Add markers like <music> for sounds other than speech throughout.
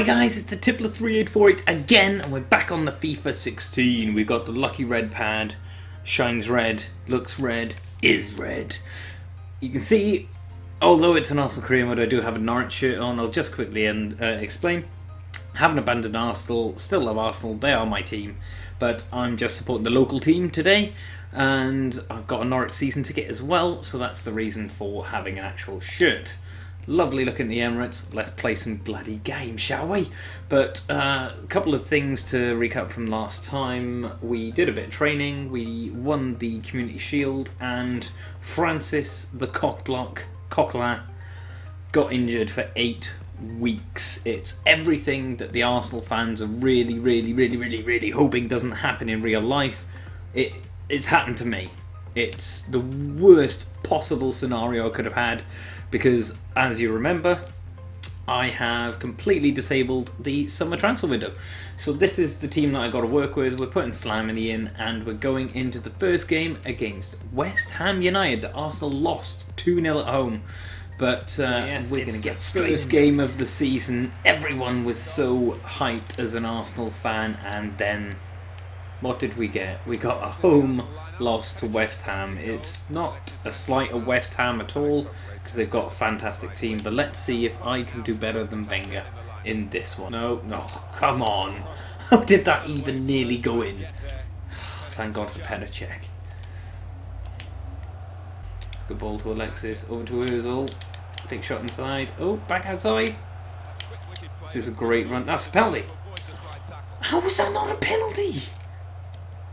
Hi guys, it's the Tippler3848 again, and we're back on the FIFA 16. We've got the lucky red pad, shines red, looks red, is red. You can see, although it's an Arsenal career mode, I do have a Norwich shirt on. I'll just quickly and uh, explain. Haven't abandoned Arsenal, still love Arsenal, they are my team, but I'm just supporting the local team today, and I've got a Norwich season ticket as well, so that's the reason for having an actual shirt. Lovely looking at the Emirates. Let's play some bloody game, shall we? But uh, a couple of things to recap from last time. We did a bit of training. We won the Community Shield, and Francis the Cockblock Coquelin got injured for eight weeks. It's everything that the Arsenal fans are really, really, really, really, really hoping doesn't happen in real life. It it's happened to me. It's the worst possible scenario I could have had because, as you remember, I have completely disabled the summer transfer window. So this is the team that I got to work with. We're putting Flamini in, and we're going into the first game against West Ham United. That Arsenal lost 2 0 at home. But uh, yes, we're going to get first game of the season. Everyone was so hyped as an Arsenal fan, and then what did we get? We got a home loss to West Ham. It's not a slight of West Ham at all because they've got a fantastic team. But let's see if I can do better than Wenger in this one. No, no, come on. <laughs> How did that even nearly go in? <sighs> Thank God for Petr Cech. Good ball to Alexis. Over to Ozil. Big shot inside. Oh, back outside. This is a great run. That's a penalty. How was that not a penalty?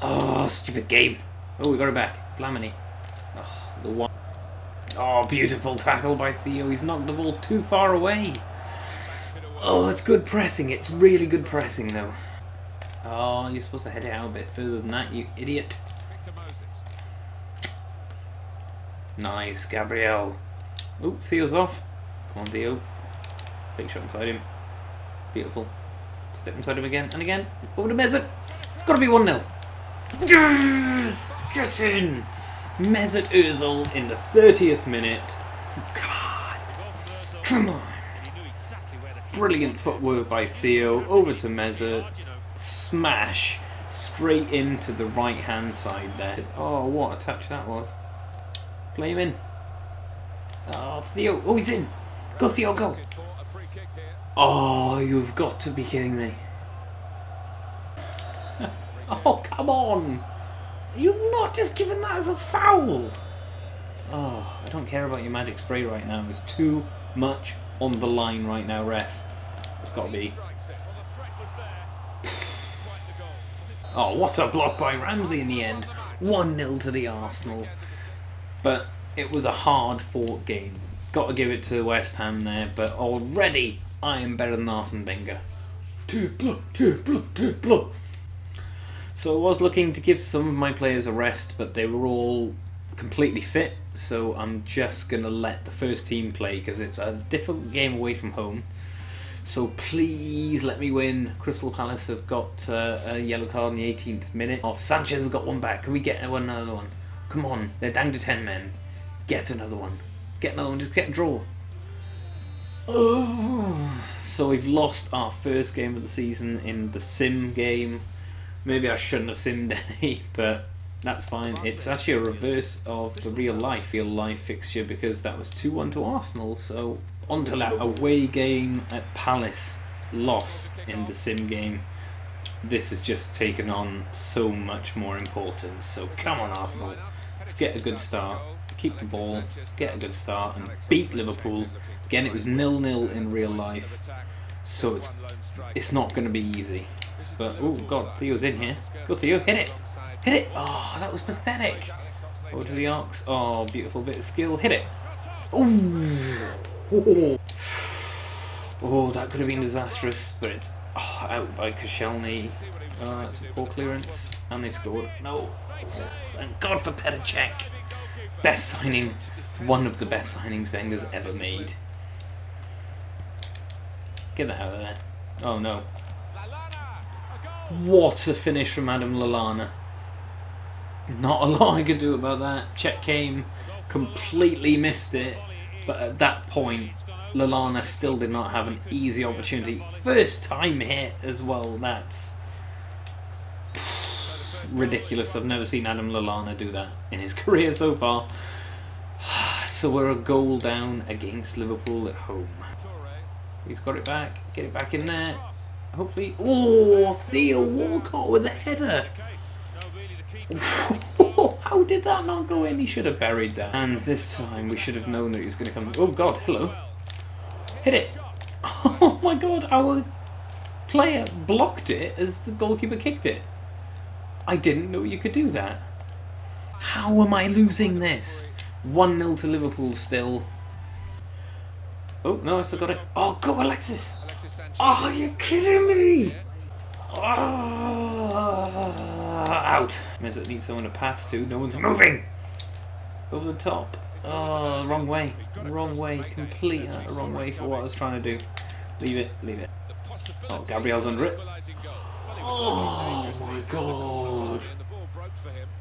Oh, stupid game. Oh, we got it back. Flamini. Oh, the one. Oh, beautiful tackle by Theo. He's knocked the ball too far away. Oh, it's good pressing. It's really good pressing, though. Oh, you're supposed to head it out a bit further than that, you idiot. Nice, Gabriel. Oh, Theo's off. Come on, Theo. Fake shot inside him. Beautiful. Step inside him again and again. Over to Mesut. It's got to be 1 0. Yes! Get in! Mesut Ozil in the 30th minute. On! Come on! Brilliant footwork by Theo. Over to Mesut. Smash straight into the right hand side there. Oh, what a touch that was. Play him in. Oh, Theo. Oh, he's in. Go, Theo, go. Oh, you've got to be kidding me. <laughs> Oh, come on! You've not just given that as a foul! Oh, I don't care about your magic spray right now. It's too much on the line right now, ref. It's got to be. <sighs> Oh, what a block by Ramsey in the end. 1-0 to the Arsenal. But it was a hard-fought game. Got to give it to West Ham there, but already I am better than Arsene Wenger. Two blood, two blood, two blood. So I was looking to give some of my players a rest, but they were all completely fit. So I'm just going to let the first team play because it's a difficult game away from home. So please let me win. Crystal Palace have got uh, a yellow card in the 18th minute. Oh, Sanchez has got one back. Can we get another one? Come on, they're down to 10 men. Get another one. Get another one, just get a draw. Oh. So we've lost our first game of the season in the sim game. Maybe I shouldn't have simmed <laughs> any, but that's fine. It's actually a reverse of the real life real life fixture because that was 2 1 to Arsenal. So, on to that away game at Palace loss in the sim game. This has just taken on so much more importance. So, come on, Arsenal. Let's get a good start. Keep the ball, get a good start, and beat Liverpool. Again, it was nil nil in real life, so it's it's not going to be easy. But, oh god, Theo's in here. Go Theo, hit it! Hit it! Oh, that was pathetic. Over to the Ox. Oh, beautiful bit of skill. Hit it! Ooh. Oh, oh that could have been disastrous, but it's oh, out by Koscielny. Oh, that's a poor clearance. And they've scored. No. Thank God for Petr Cech. Best signing. One of the best signings Wenger's ever made. Get that out of there. Oh no. What a finish from Adam Lallana. Not a lot I could do about that. Cech came, completely missed it, but at that point, Lallana still did not have an easy opportunity. First time hit as well, that's ridiculous. I've never seen Adam Lallana do that in his <laughs> career so far. <sighs> So we're a goal down against Liverpool at home. He's got it back. Get it back in there. Hopefully. Oh, Theo Walcott with a header. <laughs> How did that not go in? He should have buried that. And this time we should have known that he was going to come. Oh God, hello. Hit it. <laughs> Oh my God, our player blocked it as the goalkeeper kicked it. I didn't know you could do that. How am I losing this? 1 0 to Liverpool still. Oh, no, I still got it. Oh, go, Alexis! Oh, you're kidding me! Oh, out. Means Mesut needs someone to pass to. No one's moving! Over the top. Oh, wrong way. Wrong way. Complete uh, wrong way for what I was trying to do. Leave it, leave it. Oh, Gabriel's under it. Oh my god.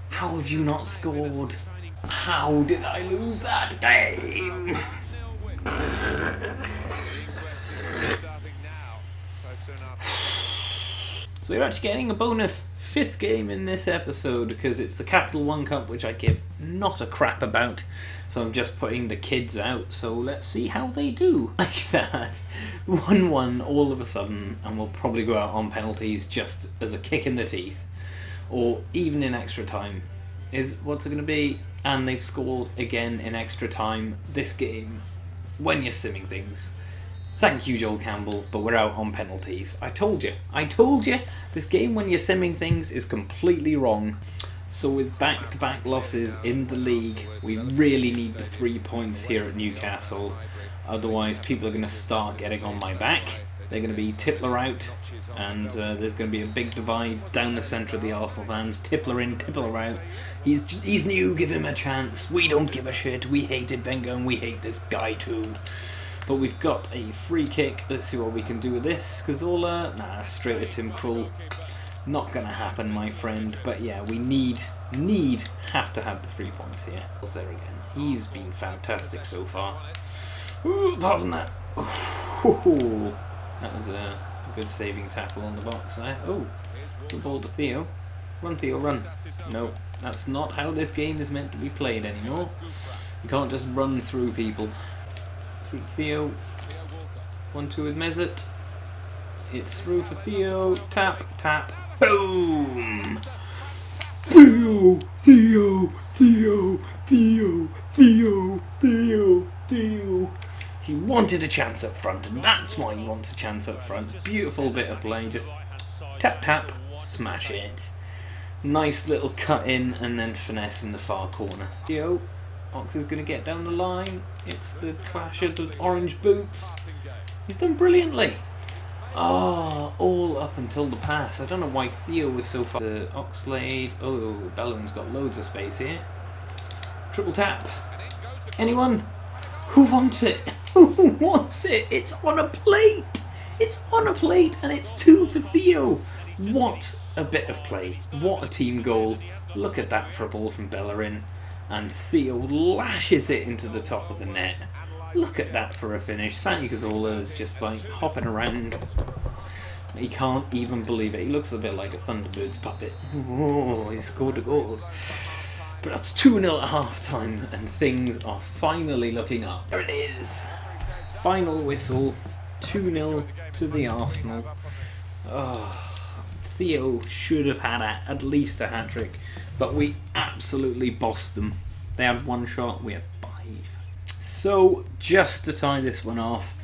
How have you not scored? How did I lose that game? <laughs> so you're actually getting a bonus fifth game in this episode because it's the Capital One Cup, which I give not a crap about. So I'm just putting the kids out. So let's see how they do. <laughs> Like that. 1 1 all of a sudden, and we'll probably go out on penalties just as a kick in the teeth. Or even in extra time. Is what's it going to be? And they've scored again in extra time this game when you're simming things. Thank you, Joel Campbell, but we're out on penalties. I told you. I told you. This game, when you're simming things, is completely wrong. So with back-to-back losses in the league, we really need the three points here at Newcastle. Otherwise, people are going to start getting on my back. They're going to be Tippler out, and uh, there's going to be a big divide down the centre of the Arsenal fans. Tippler in, Tippler out. He's he's new. Give him a chance. We don't give a shit. We hated Wenger, and we hate this guy too. But we've got a free kick. Let's see what we can do with this. Cazorla, nah, straight to Tim Krul. Not gonna happen, my friend. But yeah, we need, need, have to have the three points here. What's there again? He's been fantastic so far. Ooh, apart from that, ooh, that was a, a, good saving tackle on the box there. Oh, the ball to Theo. Run, Theo, run. No, that's not how this game is meant to be played anymore. You can't just run through people. Through Theo. One, two with Mesut. It's through for Theo. Tap, tap. Boom! Theo, Theo, Theo, Theo, Theo, Theo, Theo. He wanted a chance up front, and that's why he wants a chance up front. Beautiful bit of play, just tap tap, smash it. Nice little cut in, and then finesse in the far corner. Theo, Ox is going to get down the line. It's the clash of the orange boots. He's done brilliantly. Oh, all up until the pass. I don't know why Theo was so far. The Oxlade. Oh, Bellerin's got loads of space here. Triple tap. Anyone? Who wants it? <laughs> Who wants it? It's on a plate. It's on a plate and it's two for Theo. What a bit of play. What a team goal. Look at that for a ball from Bellerin. And Theo lashes it into the top of the net. Look at that for a finish. Santi Cazorla is just like hopping around. He can't even believe it. He looks a bit like a Thunderbirds puppet. Oh, he scored a goal. But that's 2 0 at half time, and things are finally looking up. There it is! Final whistle 2 0 to the Arsenal. Oh, Theo should have had a, at least a hat trick, but we absolutely bossed them. They had one shot, we had five. So, just to tie this one off,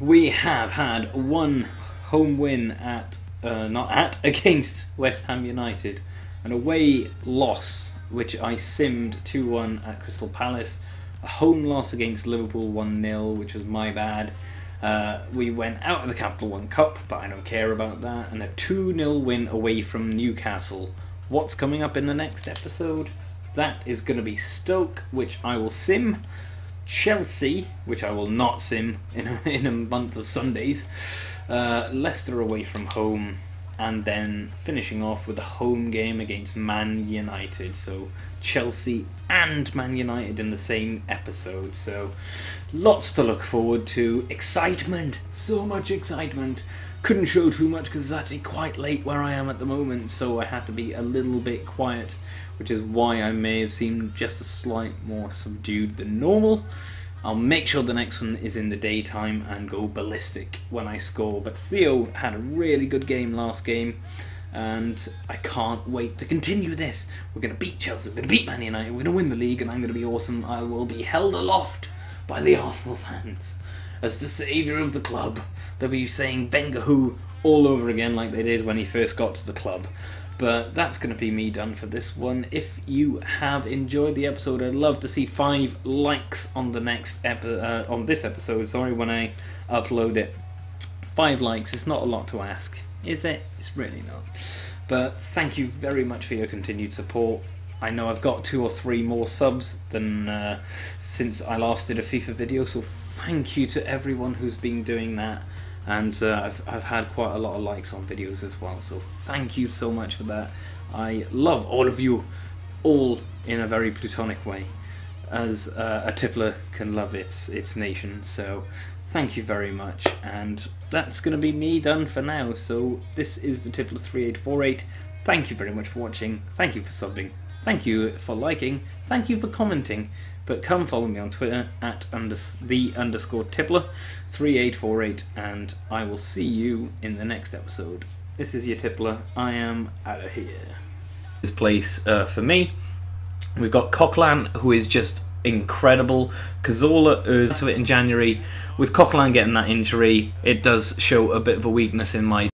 we have had one home win at, uh, not at, <laughs> against West Ham United, an away loss, which I simmed 2 1 at Crystal Palace, a home loss against Liverpool 1 0, which was my bad. Uh, we went out of the Capital One Cup, but I don't care about that, and a 2 0 win away from Newcastle. What's coming up in the next episode? That is going to be Stoke, which I will sim. Chelsea, which I will not sim in a, <laughs> in a month of Sundays. Uh, Leicester away from home. And then finishing off with a home game against Man United. So Chelsea and Man United in the same episode. So lots to look forward to. Excitement, so much excitement. Couldn't show too much because it's actually quite late where I am at the moment, so I had to be a little bit quiet, which is why I may have seemed just a slight more subdued than normal. I'll make sure the next one is in the daytime and go ballistic when I score. But Theo had a really good game last game, and I can't wait to continue this. We're going to beat Chelsea, we're going to beat Man United, we're going to win the league, and I'm going to be awesome. I will be held aloft by the Arsenal fans as the saviour of the club. They'll be saying Wenger who all over again like they did when he first got to the club. But that's going to be me done for this one. If you have enjoyed the episode, I'd love to see five likes on the next epi- uh, on this episode. Sorry, when I upload it, five likes. It's not a lot to ask, is it? It's really not. But thank you very much for your continued support. I know I've got two or three more subs than uh, since I last did a FIFA video, so thank you to everyone who's been doing that and uh, I've, I've had quite a lot of likes on videos as well so thank you so much for that. I love all of you all in a very plutonic way. As uh, a tippler can love its its nation so thank you very much. And that's going to be me done for now. So this is the tippler 3848 thank you very much for watching. Thank you for subbing. Thank you for liking. Thank you for commenting but come follow me on Twitter at unders- the underscore Tippler 3848 and I will see you in the next episode. This is your Tippler. I am out of here. This place uh, for me. We've got Coquelin, who is just incredible. Cazorla is to it in January. With Coquelin getting that injury, it does show a bit of a weakness in my